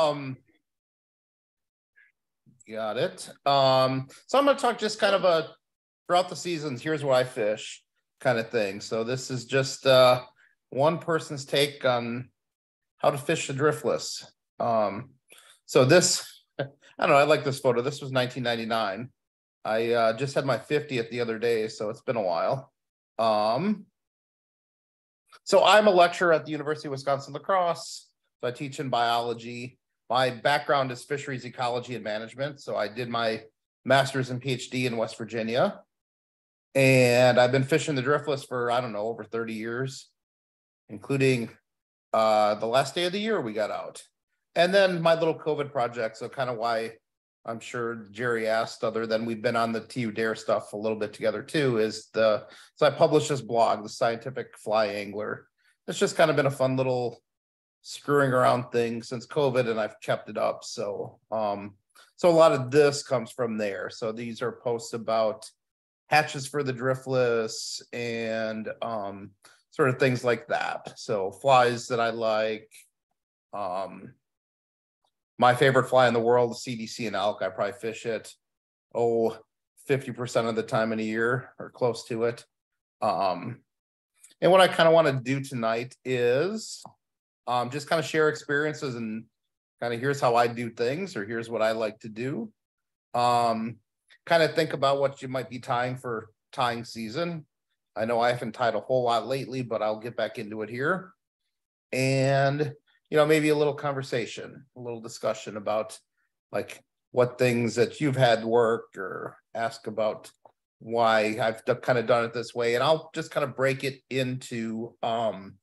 Um, got it. Um, so I'm going to talk just kind of a throughout the seasons. Here's where I fish, kind of thing. So this is just uh, one person's take on how to fish the driftless. Um, so this, I don't know. I like this photo. This was 1999. I uh, just had my 50th the other day, so it's been a while. Um, so I'm a lecturer at the University of Wisconsin La Crosse. So I teach in biology. My background is fisheries ecology and management. So I did my master's and PhD in West Virginia. And I've been fishing the driftless for, I don't know, over 30 years, including uh, the last day of the year we got out. And then my little COVID project. So kind of why I'm sure Jerry asked, other than we've been on the TU Dare stuff a little bit together too, is the so I published this blog, the Scientific Fly Angler. It's just kind of been a fun little screwing around things since COVID, and I've kept it up. So, um, so a lot of this comes from there. So these are posts about hatches for the driftless and um, sort of things like that. So flies that I like. Um, my favorite fly in the world CDC and elk. I probably fish it, oh, 50% of the time in a year or close to it. Um, and what I kind of want to do tonight is um, just kind of share experiences and kind of here's how I do things or here's what I like to do. Um, kind of think about what you might be tying for tying season. I know I haven't tied a whole lot lately, but I'll get back into it here. And you know, maybe a little conversation, a little discussion about like what things that you've had work or ask about why I've kind of done it this way. And I'll just kind of break it into um,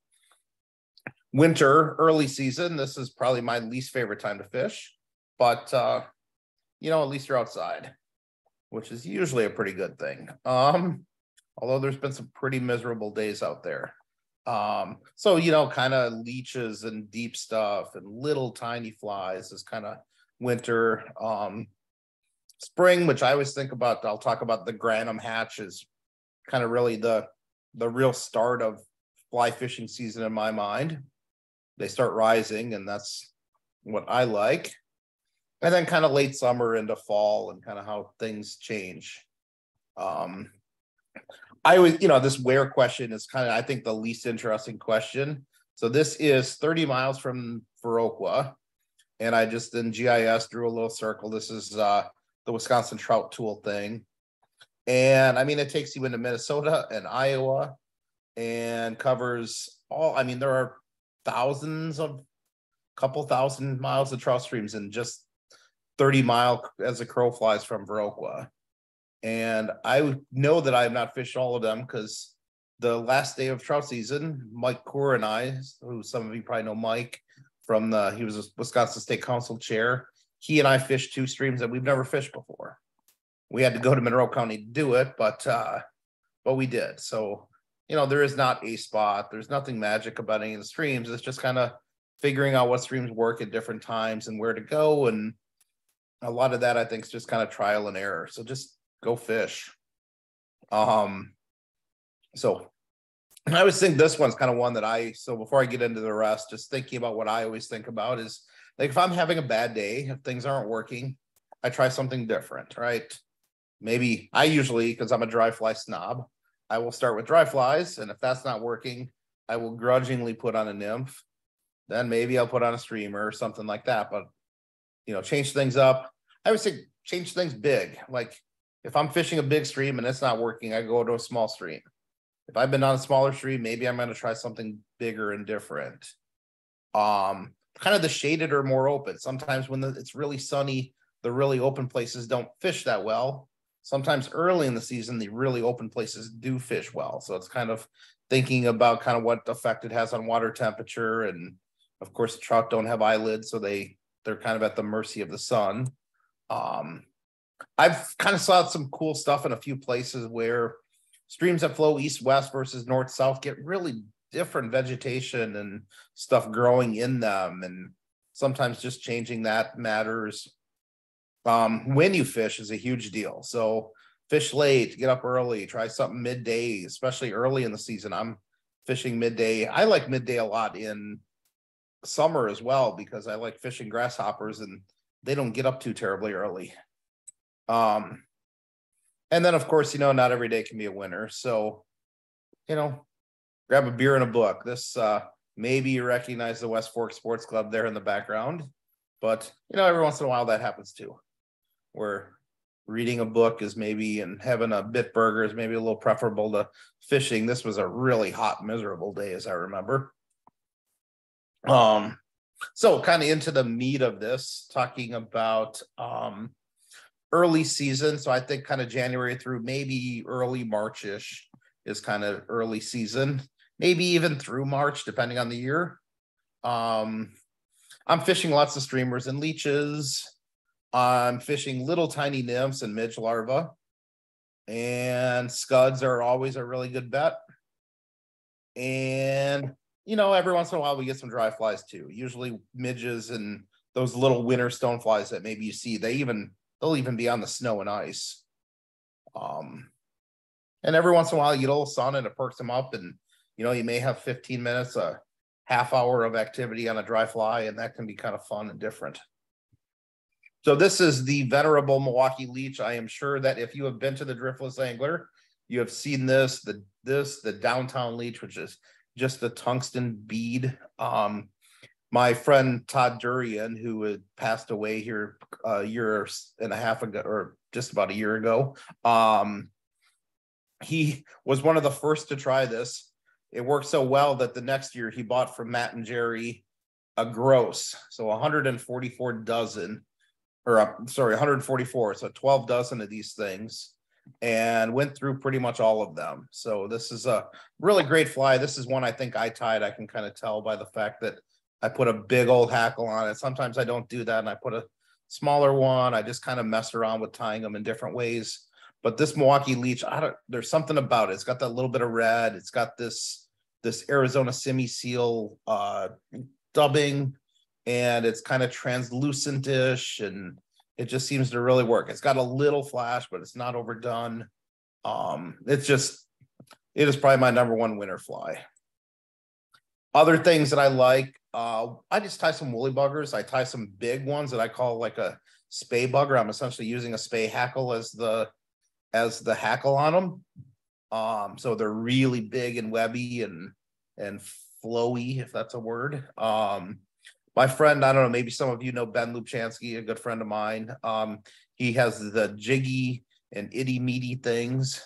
winter, early season. This is probably my least favorite time to fish, but uh, you know, at least you're outside, which is usually a pretty good thing. Um, although there's been some pretty miserable days out there. Um, so you know, kind of leeches and deep stuff and little tiny flies is kind of winter. Um, spring, which I always think about, I'll talk about the Grannom hatch is kind of really the the real start of fly fishing season in my mind. They start rising, and that's what I like. And then kind of late summer into fall and kind of how things change. Um, I always, you know, this where question is kind of, I think, the least interesting question. So this is 30 miles from Viroqua. And I just in GIS drew a little circle. This is uh, the Wisconsin trout tool thing. And I mean, it takes you into Minnesota and Iowa and covers all, I mean, there are thousands of, couple thousand miles of trout streams in just 30 mile as a crow flies from Viroqua. And I know that I have not fished all of them because the last day of trout season, Mike Kuhr and I, who some of you probably know Mike from the, he was a Wisconsin State Council chair. He and I fished two streams that we've never fished before. We had to go to Monroe County to do it, but uh, but we did. So you know, there is not a spot. There's nothing magic about any of the streams. It's just kind of figuring out what streams work at different times and where to go. And a lot of that I think is just kind of trial and error. So just go fish. Um, so I always think this one's kind of one that I, so before I get into the rest, just thinking about what I always think about is like if I'm having a bad day, if things aren't working, I try something different, right? Maybe I usually, because I'm a dry fly snob, I will start with dry flies. And if that's not working, I will grudgingly put on a nymph. Then maybe I'll put on a streamer or something like that. But, you know, change things up. I would say change things big. Like if I'm fishing a big stream and it's not working, I go to a small stream. If I've been on a smaller stream, maybe I'm going to try something bigger and different. Um, kind of the shaded or more open. Sometimes when the, it's really sunny, the really open places don't fish that well. Sometimes early in the season, the really open places do fish well. So it's kind of thinking about kind of what effect it has on water temperature. And of course, trout don't have eyelids, so they they're kind of at the mercy of the sun. Um, I've kind of saw some cool stuff in a few places where streams that flow east west versus north south get really different vegetation and stuff growing in them and sometimes just changing that matters um, when you fish is a huge deal so fish late get up early try something midday especially early in the season i'm fishing midday i like midday a lot in summer as well because I like fishing grasshoppers and they don't get up too terribly early. Um, and then of course, you know, not every day can be a winner. So, you know, grab a beer and a book. This uh maybe you recognize the West Fork Sports Club there in the background, but you know, every once in a while that happens too. Where reading a book is maybe and having a bit burger is maybe a little preferable to fishing. This was a really hot, miserable day, as I remember. Um, so kind of into the meat of this, talking about um early season. So I think kind of January through maybe early Marchish is kind of early season, maybe even through March, depending on the year. Um, I'm fishing lots of streamers and leeches. I'm fishing little tiny nymphs and midge larvae. And scuds are always a really good bet. And, you know, every once in a while we get some dry flies too. Usually midges and those little winter stone flies that maybe you see, they even they'll even be on the snow and ice. Um, and every once in a while you get a little sun and it perks them up, and you know you may have 15 minutes, a half hour of activity on a dry fly, and that can be kind of fun and different. So this is the venerable Milwaukee leech. I am sure that if you have been to the Driftless Angler, you have seen this, the this, the downtown leech, which is just the tungsten bead. Um, my friend Todd Durian, who had passed away here a year and a half ago, or just about a year ago, um, he was one of the first to try this. It worked so well that the next year he bought from Matt and Jerry a gross, so 144 dozen, or uh, sorry, 144, so 12 dozen of these things, and went through pretty much all of them. So this is a really great fly. This is one I think I tied. I can kind of tell by the fact that I put a big old hackle on it. Sometimes I don't do that and I put a smaller one. I just kind of mess around with tying them in different ways. But this Milwaukee leech, I don't there's something about it. It's got that little bit of red. It's got this this Arizona Simi Seal uh dubbing and it's kind of translucentish and it just seems to really work. It's got a little flash, but it's not overdone. Um, it's just it is probably my number one winter fly. Other things that I like, uh, I just tie some woolly buggers. I tie some big ones that I call like a spey bugger. I'm essentially using a spey hackle as the as the hackle on them. Um, so they're really big and webby and and flowy, if that's a word. Um, my friend, I don't know, maybe some of you know Ben Lubchansky, a good friend of mine. Um, he has the jiggy and itty meaty things,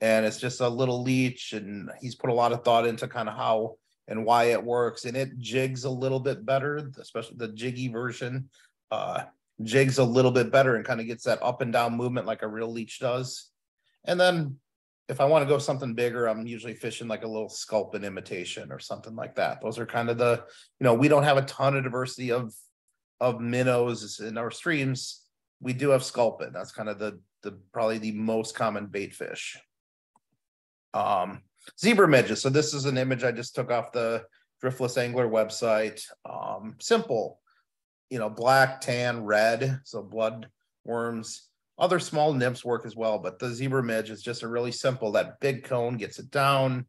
and it's just a little leech, and he's put a lot of thought into kind of how and why it works. And it jigs a little bit better, especially the jiggy version. Uh, jigs a little bit better and kind of gets that up and down movement like a real leech does. And then if I want to go something bigger, I'm usually fishing like a little sculpin imitation or something like that. Those are kind of the, you know, we don't have a ton of diversity of of minnows in our streams. We do have sculpin. That's kind of the the probably the most common bait fish. Um, zebra midges. So this is an image I just took off the Driftless Angler website. Um, simple, you know, black, tan, red. So blood worms. Other small nymphs work as well, but the zebra midge is just a really simple. That big cone gets it down,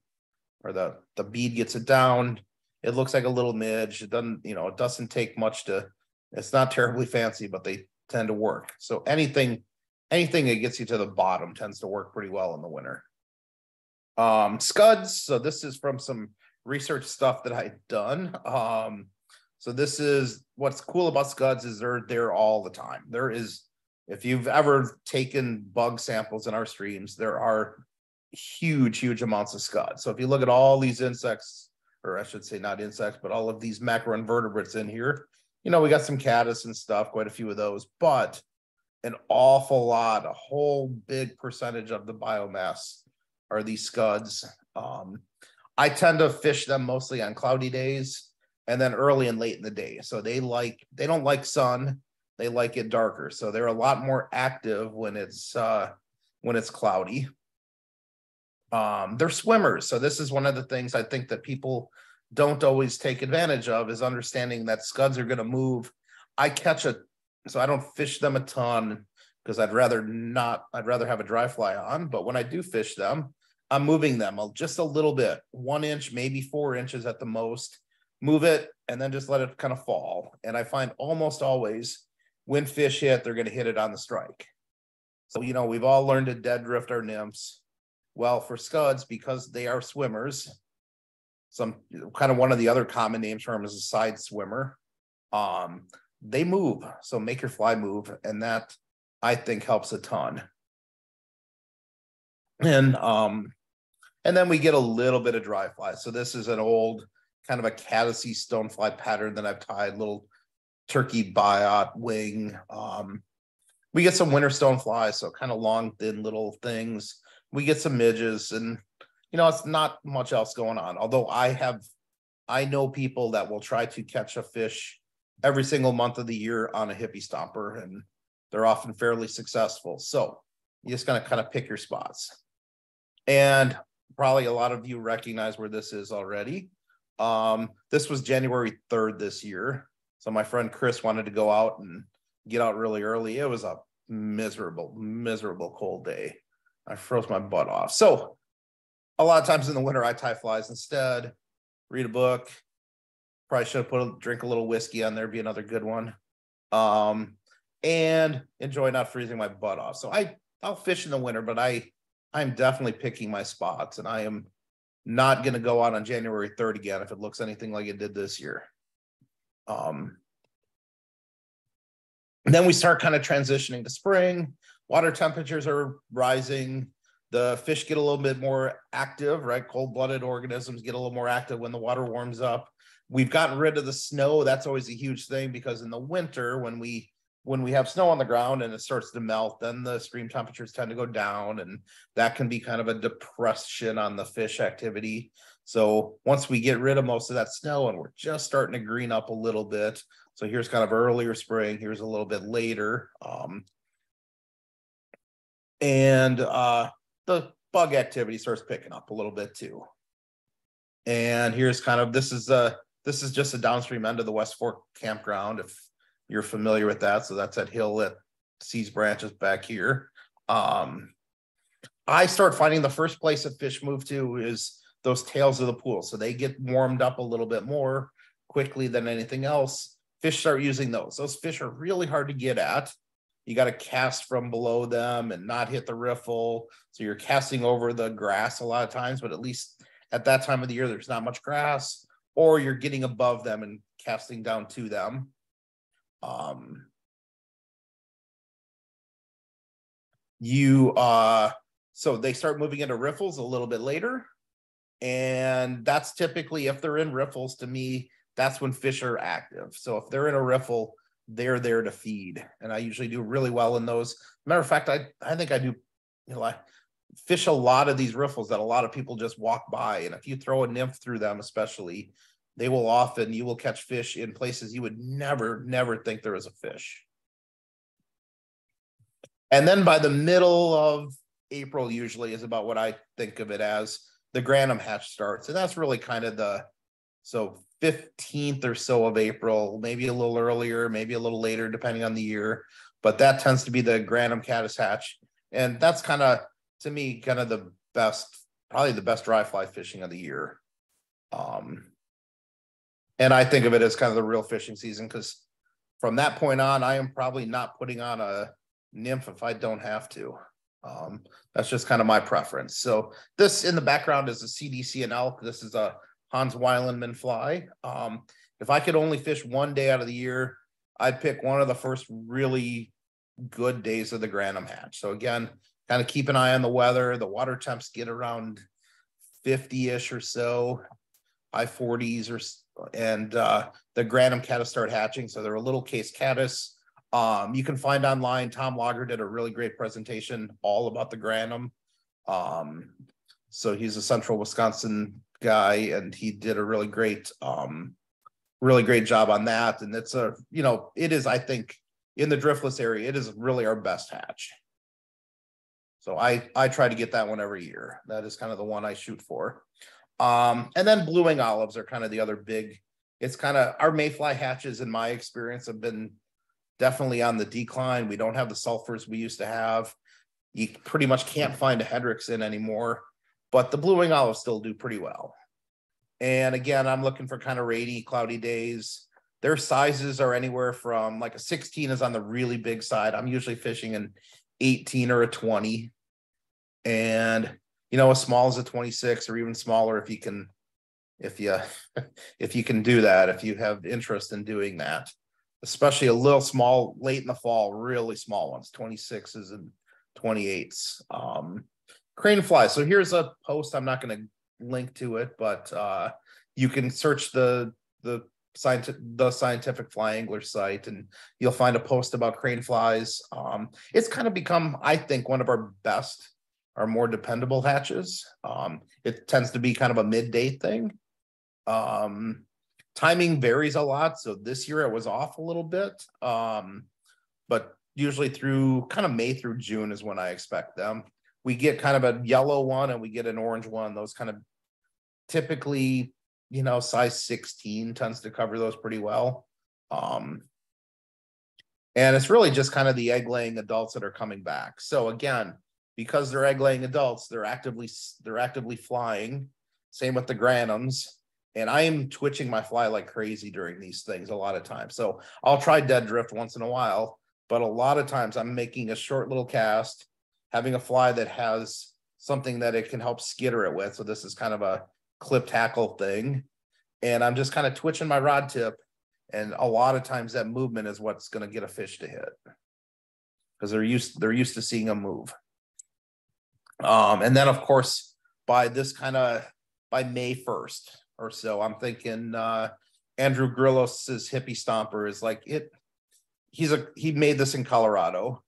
or the the bead gets it down. It looks like a little midge. It doesn't, you know, it doesn't take much to. It's not terribly fancy, but they tend to work. So anything, anything that gets you to the bottom tends to work pretty well in the winter. Um, scuds. So this is from some research stuff that I've done. Um, so this is what's cool about scuds is they're there all the time. There is, if you've ever taken bug samples in our streams, there are huge, huge amounts of scuds. So if you look at all these insects, or I should say not insects, but all of these macroinvertebrates in here, you know, we got some caddis and stuff, quite a few of those, but an awful lot, a whole big percentage of the biomass are these scuds. Um, I tend to fish them mostly on cloudy days and then early and late in the day. So they like they don't like sun, they like it darker. So they're a lot more active when it's uh when it's cloudy. Um, they're swimmers. So this is one of the things I think that people don't always take advantage of is understanding that scuds are going to move. I catch a so I don't fish them a ton because I'd rather not I'd rather have a dry fly on, but when I do fish them, I'm moving them just a little bit, one inch, maybe four inches at the most. move it, and then just let it kind of fall. And I find almost always when fish hit, they're going to hit it on the strike. So, you know, we've all learned to dead drift our nymphs. Well, for scuds, because they are swimmers, some kind of one of the other common names for them is a side swimmer. Um, they move, so make your fly move, and that I think helps a ton. And um, and then we get a little bit of dry fly. So this is an old kind of a caddisy stonefly pattern that I've tied, little turkey biot wing. Um, we get some winter stone flies, so kind of long, thin little things. We get some midges, and you know, it's not much else going on. Although I have, I know people that will try to catch a fish every single month of the year on a hippie stomper, and they're often fairly successful. So you just gotta kind of pick your spots. And probably a lot of you recognize where this is already. Um, this was January 3rd this year. So my friend Chris wanted to go out and get out really early. It was a miserable, miserable cold day. I froze my butt off. So a lot of times in the winter, I tie flies instead, read a book. Probably should have put a drink a little whiskey on there, be another good one. Um, and enjoy not freezing my butt off. So I I'll fish in the winter, but I I'm definitely picking my spots and I am not going to go out on January 3rd again if it looks anything like it did this year. Um, then we start kind of transitioning to spring. Water temperatures are rising. The fish get a little bit more active, right? Cold blooded organisms get a little more active when the water warms up. We've gotten rid of the snow. That's always a huge thing because in the winter, when we when we have snow on the ground and it starts to melt, then the stream temperatures tend to go down, and that can be kind of a depression on the fish activity. So once we get rid of most of that snow and we're just starting to green up a little bit, so here's kind of earlier spring, here's a little bit later. Um, and uh, the bug activity starts picking up a little bit too. And here's kind of this is a this is just a downstream end of the West Fork campground. If you're familiar with that. So that's that hill that sees branches back here. Um, I start finding the first place that fish move to is those tails of the pool. So they get warmed up a little bit more quickly than anything else. Fish start using those. Those fish are really hard to get at. You got to cast from below them and not hit the riffle. So you're casting over the grass a lot of times, but at least at that time of the year, there's not much grass, or you're getting above them and casting down to them. Um, you uh so they start moving into riffles a little bit later and that's typically if they're in riffles to me that's when fish are active. So if they're in a riffle they're there to feed. And i usually do really well in those. Matter of fact i i think i do you know i fish a lot of these riffles that a lot of people just walk by. And if you throw a nymph through them especially they will often you will catch fish in places you would never never think there is a fish. And then by the middle of april usually is about what i think of it as the grannom hatch starts and that's really kind of the so 15th or so of april maybe a little earlier maybe a little later depending on the year but that tends to be the grannom caddis hatch and that's kind of to me kind of the best probably the best dry fly fishing of the year um and I think of it as kind of the real fishing season because from that point on, I am probably not putting on a nymph if I don't have to. Um, that's just kind of my preference. So this in the background is a CDC and elk. This is a Hans Weilenmann fly. Um, if I could only fish one day out of the year, I'd pick one of the first really good days of the Grannom hatch. So again, kind of keep an eye on the weather. The water temps get around 50-ish or so, high 40s or and uh, the Grannom caddis start hatching. So they're a little case caddis. Um, you can find online. Tom Lager did a really great presentation all about the Grannom. Um, so he's a central Wisconsin guy, and he did a really great, um, really great job on that. And it's a, you know, it is, I think, in the driftless area, it is really our best hatch. So I I try to get that one every year. That is kind of the one I shoot for. Um, and then blue wing olives are kind of the other big. It's kind of our mayfly hatches, in my experience, have been definitely on the decline. We don't have the sulfurs we used to have. You pretty much can't find a Hendrickson anymore, but the blue wing olives still do pretty well. And again, I'm looking for kind of rainy, cloudy days. Their sizes are anywhere from like a 16 is on the really big side. I'm usually fishing an 18 or a 20. And you know, as small as a 26 or even smaller if you can if you if you can do that, if you have interest in doing that, especially a little small late in the fall, really small ones, 26s and 28s. Um crane fly. So here's a post. I'm not going to link to it, but uh you can search the the scientific the scientific fly angler site and you'll find a post about crane flies um, it's kind of become i think one of our best our more dependable hatches um, it tends to be kind of a midday thing um, timing varies a lot so this year it was off a little bit um, but usually through kind of may through june is when i expect them we get kind of a yellow one and we get an orange one those kind of typically you know, size 16 tends to cover those pretty well. Um, and it's really just kind of the egg laying adults that are coming back. So again, because they're egg laying adults, they're actively they're actively flying. Same with the grannoms. And I am twitching my fly like crazy during these things a lot of times. So I'll try dead drift once in a while, but a lot of times I'm making a short little cast, having a fly that has something that it can help skitter it with. So this is kind of a clip hackle thing. And I'm just kind of twitching my rod tip. And a lot of times that movement is what's going to get a fish to hit. Because they're used they're used to seeing a move. Um, and then of course, by this kind of by May 1st or so, I'm thinking uh Andrew Grillos's hippie stomper is like it he's a he made this in Colorado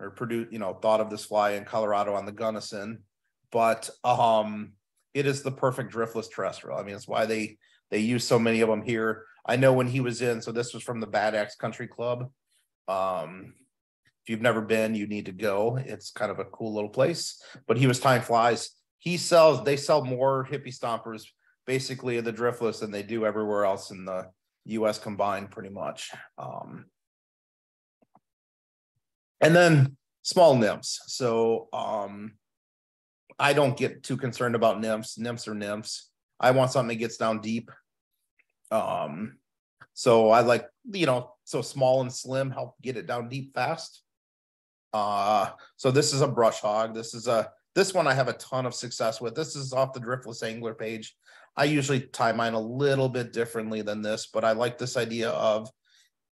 or produced, you know, thought of this fly in Colorado on the Gunnison. But um it is the perfect driftless terrestrial. I mean, it's why they they use so many of them here. I know when he was in, so this was from the Bad Axe Country Club. Um, if you've never been, you need to go. It's kind of a cool little place. But he was tying flies. He sells, they sell more hippie stompers basically the driftless than they do everywhere else in the US combined, pretty much. Um, and then small nymphs. So um, I don't get too concerned about nymphs. Nymphs are nymphs. I want something that gets down deep. Um, so I like, you know, so small and slim help get it down deep fast. Uh, so this is a brush hog. This is a this one I have a ton of success with. This is off the Driftless Angler page. I usually tie mine a little bit differently than this, but I like this idea of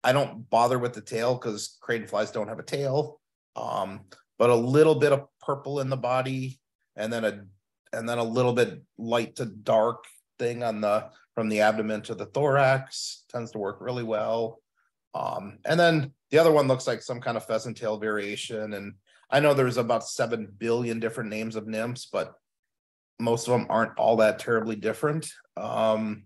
I don't bother with the tail because crane flies don't have a tail. Um, but a little bit of purple in the body, and then a and then a little bit light to dark thing on the from the abdomen to the thorax tends to work really well. Um, and then the other one looks like some kind of pheasant tail variation. And I know there's about seven billion different names of nymphs, but most of them aren't all that terribly different. Um,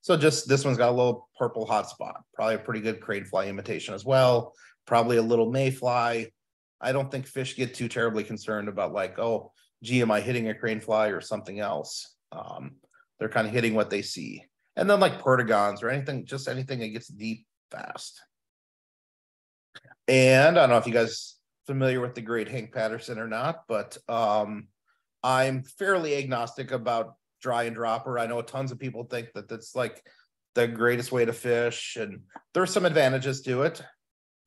so just this one's got a little purple hotspot, probably a pretty good crane fly imitation as well. Probably a little mayfly. I don't think fish get too terribly concerned about like, oh, gee, am I hitting a crane fly or something else? Um, they're kind of hitting what they see. And then like perdigons or anything, just anything that gets deep fast. And I don't know if you guys familiar with the great Hank Patterson or not, but um, I'm fairly agnostic about dry and dropper. I know tons of people think that that's like the greatest way to fish, and there's some advantages to it.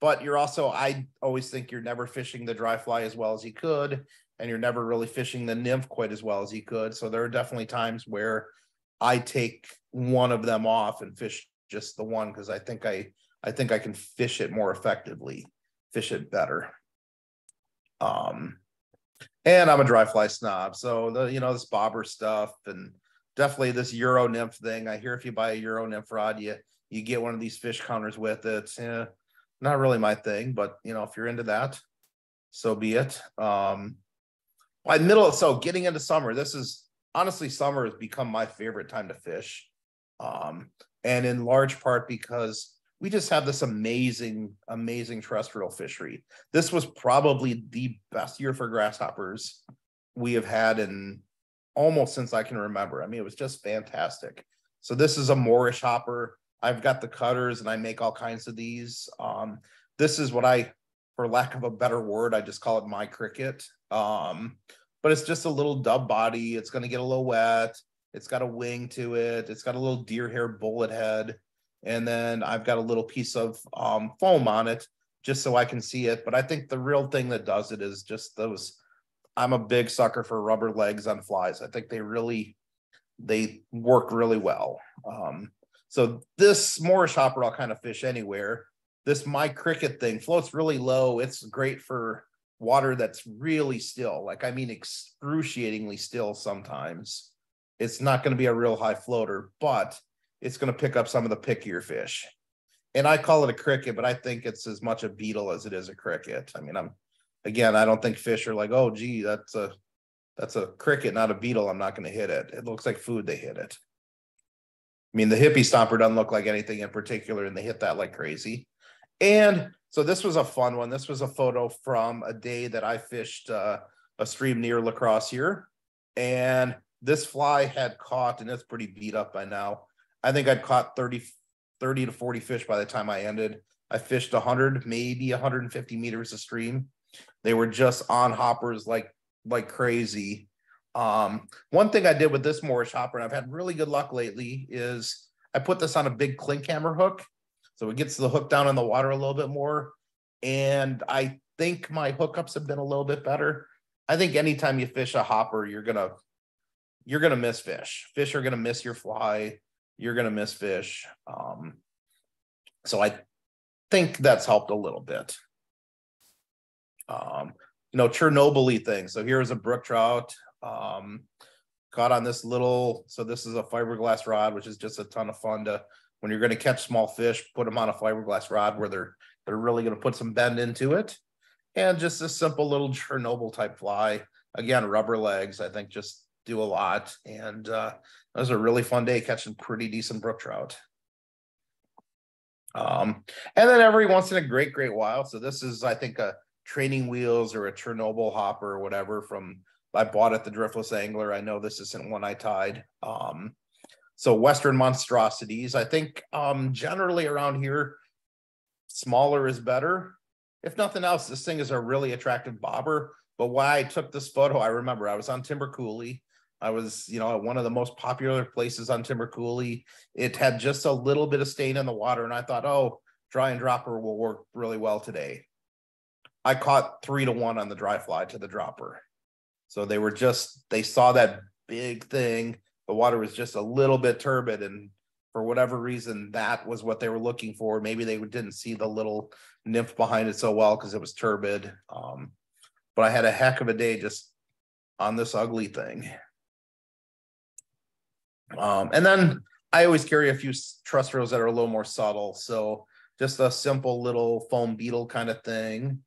But you're also, I always think you're never fishing the dry fly as well as you could and you're never really fishing the nymph quite as well as you could. So there are definitely times where I take one of them off and fish just the one because I think I I think I can fish it more effectively, fish it better. Um and I'm a dry fly snob. So the you know this bobber stuff and definitely this Euro nymph thing. I hear if you buy a Euro nymph rod, you you get one of these fish counters with it. Yeah, not really my thing, but you know, if you're into that, so be it. Um by middle so getting into summer this is honestly summer has become my favorite time to fish um, and in large part because we just have this amazing amazing terrestrial fishery this was probably the best year for grasshoppers we have had in almost since i can remember i mean it was just fantastic so this is a Morrish hopper i've got the cutters and i make all kinds of these um, this is what i for lack of a better word, I just call it my cricket. Um, but it's just a little dub body. It's going to get a little wet. It's got a wing to it. It's got a little deer hair bullet head. And then I've got a little piece of um, foam on it just so I can see it. But I think the real thing that does it is just those. I'm a big sucker for rubber legs on flies. I think they really they work really well. Um, so this Morrish hopper I'll kind of fish anywhere. This my cricket thing floats really low. It's great for water that's really still, like I mean excruciatingly still sometimes. It's not going to be a real high floater, but it's going to pick up some of the pickier fish. And I call it a cricket, but I think it's as much a beetle as it is a cricket. I mean, I'm again, I don't think fish are like, oh gee, that's a that's a cricket, not a beetle. I'm not going to hit it. It looks like food. They hit it. I mean, the hippie stomper doesn't look like anything in particular, and they hit that like crazy. And so this was a fun one. This was a photo from a day that I fished uh, a stream near La Crosse here, and this fly had caught, and it's pretty beat up by now. I think I'd caught 30, 30 to 40 fish by the time I ended. I fished 100, maybe 150 meters of stream. They were just on hoppers like like crazy. Um, one thing I did with this Morrish hopper, and I've had really good luck lately, is I put this on a big Klinkhammer hook. So it gets the hook down in the water a little bit more. And I think my hookups have been a little bit better. I think anytime you fish a hopper, you're gonna you're gonna miss fish. Fish are gonna miss your fly. You're gonna miss fish. Um, so I think that's helped a little bit. Um, you know, Chernobyl thing. So here's a brook trout um, caught on this little. So this is a fiberglass rod, which is just a ton of fun to when you're going to catch small fish, put them on a fiberglass rod where they're they're really going to put some bend into it, and just a simple little Chernobyl type fly. Again, rubber legs. I think just do a lot, and uh, that was a really fun day catching pretty decent brook trout. Um, and then every once in a great, great while. So this is, I think, a training wheels or a Chernobyl hopper or whatever from I bought at the Driftless Angler. I know this isn't one I tied. Um, so Western monstrosities. I think um, generally around here, smaller is better. If nothing else, this thing is a really attractive bobber. But why I took this photo, I remember I was on Timber Coulee. I was, you know, at one of the most popular places on Timber Coulee. It had just a little bit of stain in the water, and I thought, oh, dry and dropper will work really well today. I caught three to one on the dry fly to the dropper. So they were just, they saw that big thing. The water was just a little bit turbid. And for whatever reason, that was what they were looking for. Maybe they didn't see the little nymph behind it so well because it was turbid. Um, but I had a heck of a day just on this ugly thing. Um, and then I always carry a few terrestrials that are a little more subtle. So just a simple little foam beetle kind of thing.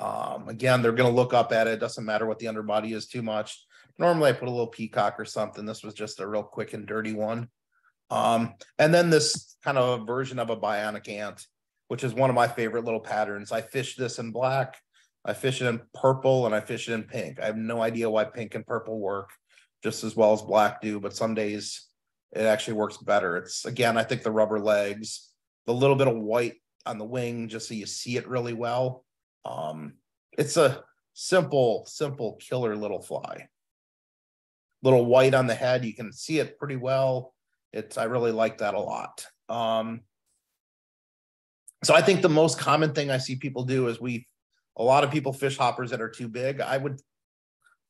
Um, again, they're going to look up at it. Doesn't matter what the underbody is too much. Normally, I put a little peacock or something. This was just a real quick and dirty one. Um, and then this kind of a version of a bionic ant, which is one of my favorite little patterns. I fish this in black, I fish it in purple, and I fish it in pink. I have no idea why pink and purple work just as well as black do, but some days it actually works better. It's again, I think the rubber legs, the little bit of white on the wing, just so you see it really well. Um, it's a simple, simple killer little fly. Little white on the head, you can see it pretty well. It's I really like that a lot. Um, so I think the most common thing I see people do is we a lot of people fish hoppers that are too big. I would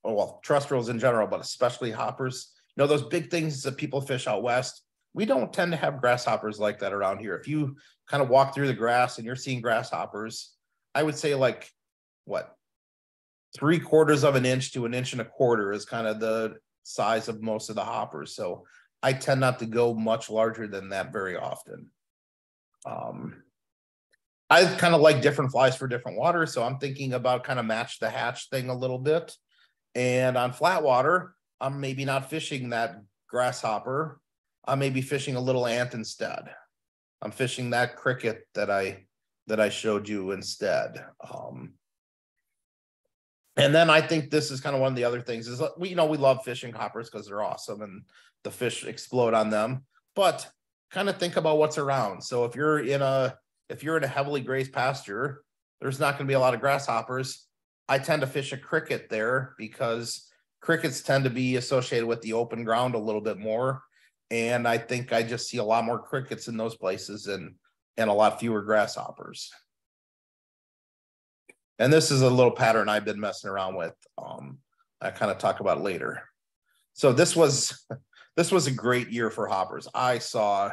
well, truss in general, but especially hoppers. You know, those big things that people fish out west, we don't tend to have grasshoppers like that around here. If you kind of walk through the grass and you're seeing grasshoppers, I would say like what three quarters of an inch to an inch and a quarter is kind of the size of most of the hoppers. So I tend not to go much larger than that very often. Um, I kind of like different flies for different waters. So I'm thinking about kind of match the hatch thing a little bit. And on flat water, I'm maybe not fishing that grasshopper. I may be fishing a little ant instead. I'm fishing that cricket that I that I showed you instead. Um, and then I think this is kind of one of the other things is we you know we love fishing hoppers because they're awesome and the fish explode on them. But kind of think about what's around. So if you're in a if you're in a heavily grazed pasture, there's not going to be a lot of grasshoppers. I tend to fish a cricket there because crickets tend to be associated with the open ground a little bit more. And I think I just see a lot more crickets in those places and and a lot fewer grasshoppers. And this is a little pattern I've been messing around with. Um, I kind of talk about later. So this was this was a great year for hoppers. I saw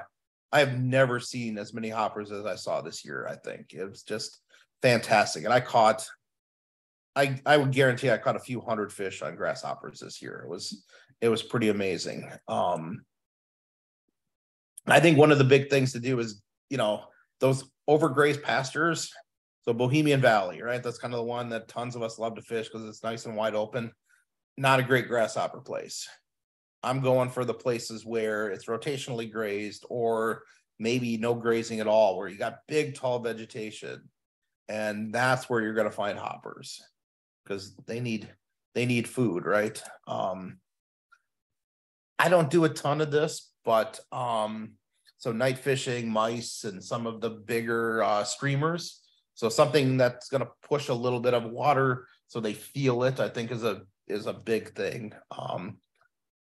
I have never seen as many hoppers as I saw this year. I think it was just fantastic, and I caught. I I would guarantee I caught a few hundred fish on grasshoppers this year. It was it was pretty amazing. Um, I think one of the big things to do is you know those overgrazed pastures. So Bohemian Valley, right? That's kind of the one that tons of us love to fish because it's nice and wide open. Not a great grasshopper place. I'm going for the places where it's rotationally grazed or maybe no grazing at all, where you got big, tall vegetation. And that's where you're going to find hoppers because they need they need food, right? Um, I don't do a ton of this, but um, so night fishing, mice, and some of the bigger uh, streamers. So something that's going to push a little bit of water so they feel it. I think is a is a big thing. Um,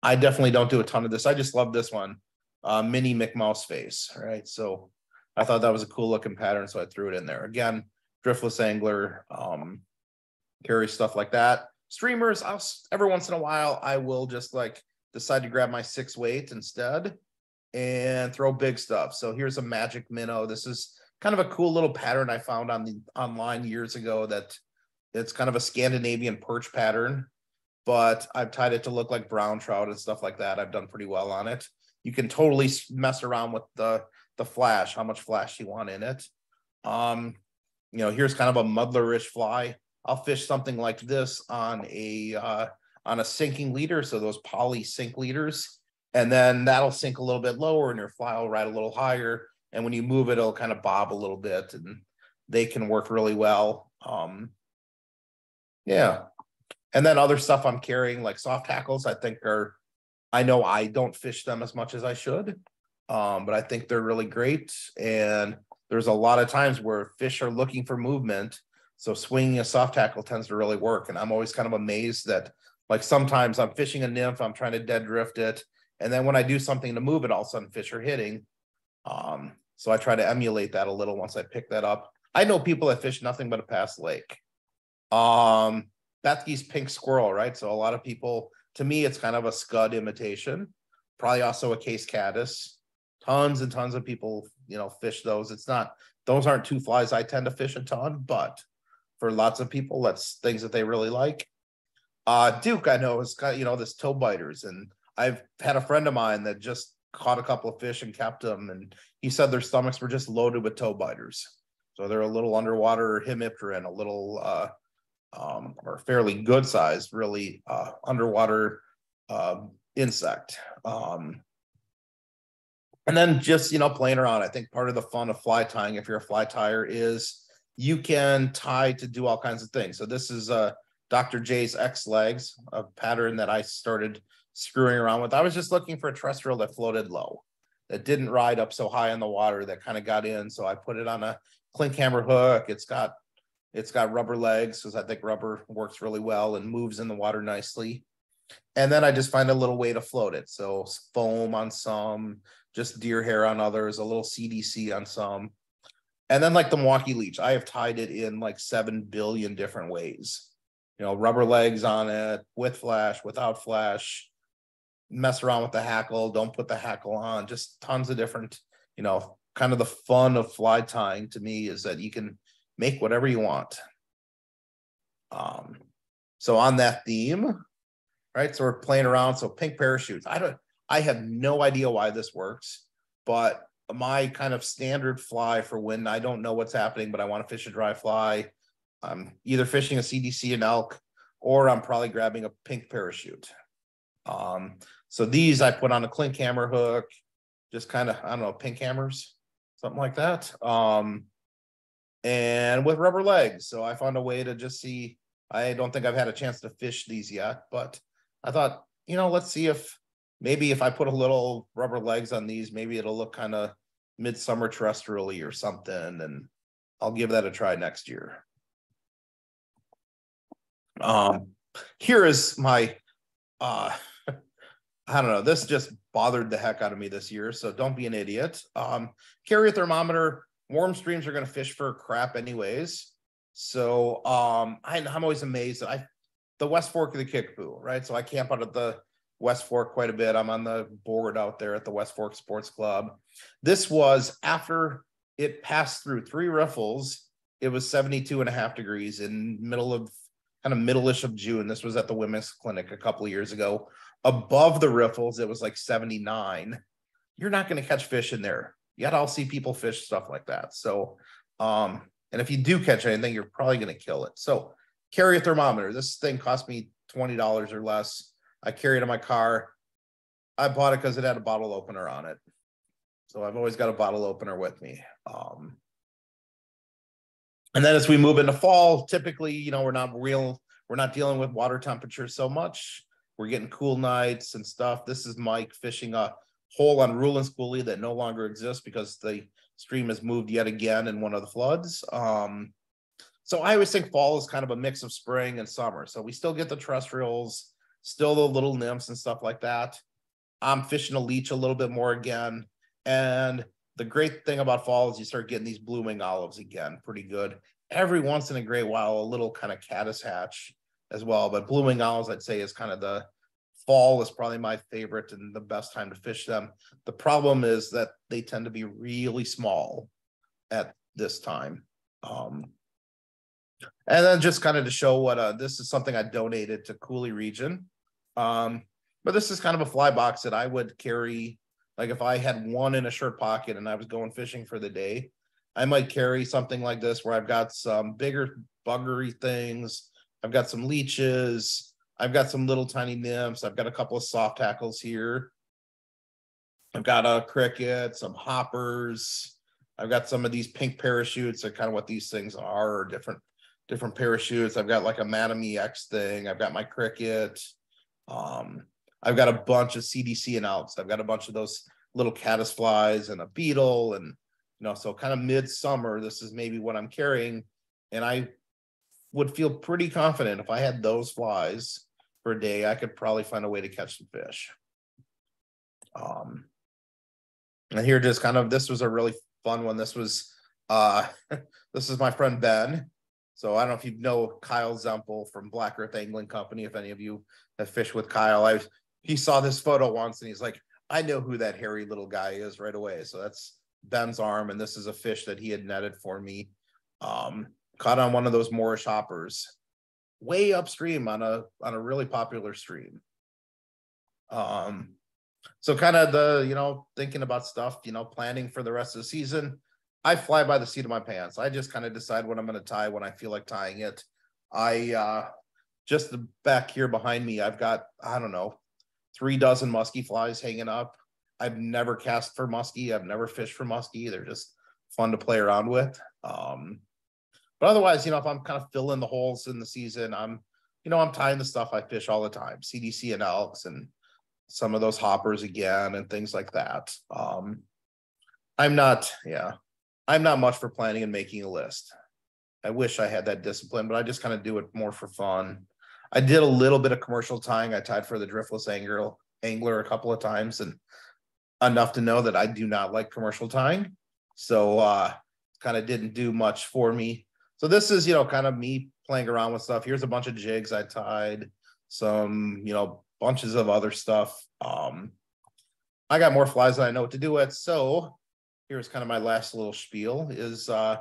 I definitely don't do a ton of this. I just love this one, uh, mini McMouse face. Right, so I thought that was a cool looking pattern, so I threw it in there. Again, driftless angler, um, carry stuff like that. Streamers, I'll every once in a while I will just like decide to grab my six weight instead and throw big stuff. So here's a magic minnow. This is kind of a cool little pattern I found on the online years ago that it's kind of a Scandinavian perch pattern but I've tied it to look like brown trout and stuff like that. I've done pretty well on it. You can totally mess around with the the flash, how much flash you want in it. Um, you know, here's kind of a muddlerish fly. I'll fish something like this on a uh, on a sinking leader, so those poly sink leaders, and then that'll sink a little bit lower, and your fly will ride a little higher. And when you move it, it'll kind of bob a little bit, and they can work really well. Um, yeah, and then other stuff I'm carrying, like soft hackles, I think are, I know I don't fish them as much as I should, um, but I think they're really great. And there's a lot of times where fish are looking for movement. So swinging a soft hackle tends to really work. And I'm always kind of amazed that, like, sometimes I'm fishing a nymph, I'm trying to dead drift it. And then when I do something to move it, all of a sudden fish are hitting. Um, so I try to emulate that a little once I pick that up. I know people that fish nothing but a Pass Lake. Um, Bethke's pink squirrel, right? So a lot of people, to me, it's kind of a scud imitation. Probably also a case caddis. Tons and tons of people, you know, fish those. It's not; those aren't two flies I tend to fish a ton, but for lots of people, that's things that they really like. Uh, Duke, I know, is got you know this toe biters, and I've had a friend of mine that just caught a couple of fish and kept them, and he said their stomachs were just loaded with toe biters. So they're a little underwater hemipteran, a little uh, um, or fairly good sized, really uh, underwater uh, insect. Um, and then just you know playing around. I think part of the fun of fly tying, if you're a fly tyer, is you can tie to do all kinds of things. So this is uh, Dr. J's X legs, a pattern that I started screwing around with. I was just looking for a terrestrial that floated low, that didn't ride up so high in the water, that kind of got in. So I put it on a Klinkhammer hook. It's got it's got rubber legs because I think rubber works really well and moves in the water nicely. And then I just find a little way to float it. So foam on some, just deer hair on others, a little CDC on some. And then like the Milwaukee leech, I have tied it in like 7 billion different ways. You know, rubber legs on it, with flash, without flash, mess around with the hackle, don't put the hackle on, just tons of different, you know, kind of the fun of fly tying to me is that you can make whatever you want. Um, so on that theme, right? So we're playing around. So pink parachutes. I don't. I have no idea why this works, but my kind of standard fly for when I don't know what's happening, but I want to fish a dry fly. I'm either fishing a CDC and elk, or I'm probably grabbing a pink parachute. Um, so these I put on a Klinkhammer hook, just kind of I don't know pink hammers, something like that. Um, and with rubber legs. So I found a way to just see. I don't think I've had a chance to fish these yet, but I thought, you know, let's see if maybe if I put a little rubber legs on these, maybe it'll look kind of midsummer terrestrially or something. And I'll give that a try next year. Um, here is my uh I don't know. This just bothered the heck out of me this year. So don't be an idiot. Um, carry a thermometer. Warm streams are going to fish for crap anyways. So um, I, am always amazed that I, the West Fork of the Kickapoo, right? So I camp out at the West Fork quite a bit. I'm on the board out there at the West Fork Sports Club. This was after it passed through three riffles. It was 72 and a half degrees in middle of kind of middle-ish of June. This was at the women's clinic a couple of years ago. Above the riffles, it was like 79. You're not going to catch fish in there. Yet I'll see people fish stuff like that. So, um, and if you do catch anything, you're probably going to kill it. So carry a thermometer. This thing cost me $20 or less. I carry it in my car. I bought it because it had a bottle opener on it. So I've always got a bottle opener with me. Um, and then as we move into fall, typically, you know, we're not real, we're not dealing with water temperature so much. We're getting cool nights and stuff. This is Mike fishing a hole on Rullands Coulee that no longer exists because the stream has moved yet again in one of the floods. Um, so I always think fall is kind of a mix of spring and summer. So we still get the terrestrials, still the little nymphs and stuff like that. I'm fishing a leech a little bit more again. And the great thing about fall is you start getting these blue wing olives again, pretty good. Every once in a great while, a little kind of caddis hatch as well. But blue wing olives, I'd say, is kind of the fall is probably my favorite and the best time to fish them. The problem is that they tend to be really small at this time. Um, and then just kind of to show what uh, this is something I donated to Coulee Region. Um, but this is kind of a fly box that I would carry like if I had one in a shirt pocket and I was going fishing for the day, I might carry something like this where I've got some bigger buggery things. I've got some leeches. I've got some little tiny nymphs. I've got a couple of soft hackles here. I've got a cricket, some hoppers. I've got some of these pink parachutes are kind of what these things are, different different parachutes. I've got like a Madam X thing. I've got my cricket. Um, I've got a bunch of CDC and elks. I've got a bunch of those little caddis flies and a beetle. And, you know, so kind of midsummer, this is maybe what I'm carrying. And I would feel pretty confident if I had those flies for a day, I could probably find a way to catch some fish. Um, and here just kind of, this was a really fun one. This was, uh, this is my friend Ben. So I don't know if you know Kyle Zempel from Black Earth Angling Company. If any of you have fished with Kyle, I he saw this photo once and he's like, I know who that hairy little guy is right away. So that's Ben's arm, and this is a fish that he had netted for me. Um, caught on one of those Morrish hoppers, way upstream on a on a really popular stream. Um, so kind of the you know thinking about stuff, you know, planning for the rest of the season. I fly by the seat of my pants. I just kind of decide what I'm going to tie when I feel like tying it. I uh just the back here behind me, I've got I don't know three dozen muskie flies hanging up. I've never cast for muskie. I've never fished for muskie. They're just fun to play around with. Um, but otherwise, you know, if I'm kind of filling the holes in the season, I'm, you know, I'm tying the stuff I fish all the time, CDC and elks and some of those hoppers again and things like that. Um, I'm not, yeah, I'm not much for planning and making a list. I wish I had that discipline, but I just kind of do it more for fun. I did a little bit of commercial tying. I tied for the driftless angler angler a couple of times and enough to know that I do not like commercial tying. So uh kind of didn't do much for me. So this is, you know, kind of me playing around with stuff. Here's a bunch of jigs I tied, some, you know, bunches of other stuff. Um I got more flies than I know what to do with. So here's kind of my last little spiel is uh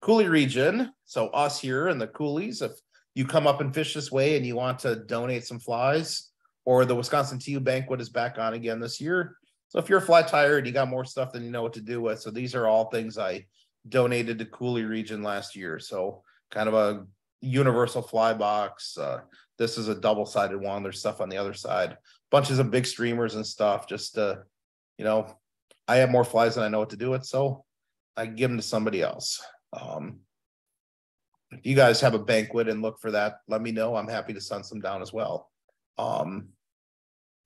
Coulee region. So us here in the Coulees, if you come up and fish this way and you want to donate some flies, or the Wisconsin TU banquet is back on again this year. So if you're fly tired, you got more stuff than you know what to do with. So these are all things I donated to Coulee region last year. So kind of a universal fly box. Uh, this is a double sided one. There's stuff on the other side, bunches of big streamers and stuff. Just you know, I have more flies than I know what to do with. So I give them to somebody else. Um, if you guys have a banquet and look for that, let me know. I'm happy to send some down as well. Um,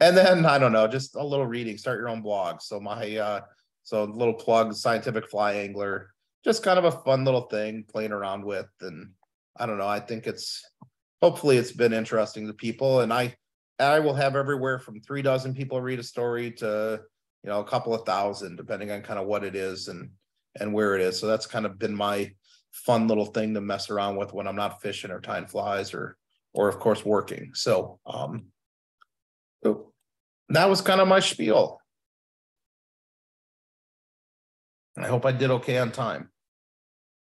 and then I don't know, just a little reading. Start your own blog. So my uh, so little plug, scientific fly angler, just kind of a fun little thing playing around with. And I don't know, I think it's hopefully it's been interesting to people. And I I will have everywhere from three dozen people read a story to you know a couple of thousand, depending on kind of what it is and and where it is. So that's kind of been my fun little thing to mess around with when I'm not fishing or tying flies or or of course working. So um that was kind of my spiel. I hope I did okay on time.